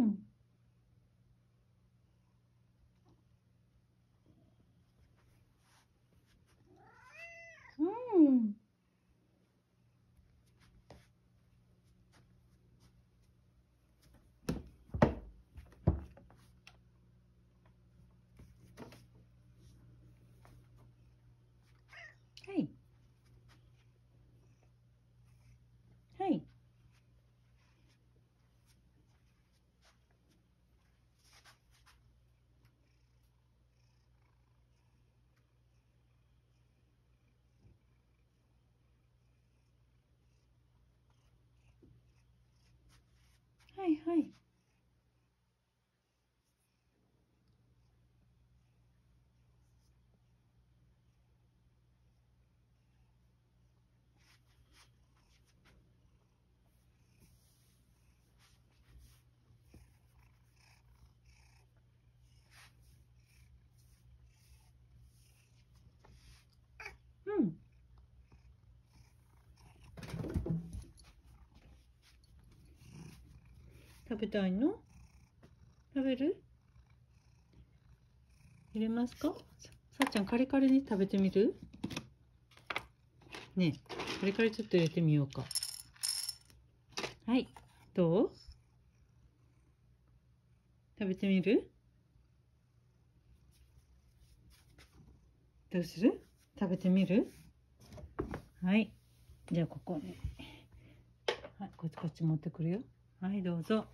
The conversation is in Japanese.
Hmm. hmm. Hey. Hi, hi. 食べたいの？食べる？入れますか？ささっちゃんカリカリに食べてみる？ねえカリカリちょっと入れてみようか。はいどう？食べてみる？どうする？食べてみる？はいじゃあここに。はいこっちこっち持ってくるよ。はいどうぞ。